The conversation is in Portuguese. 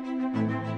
Música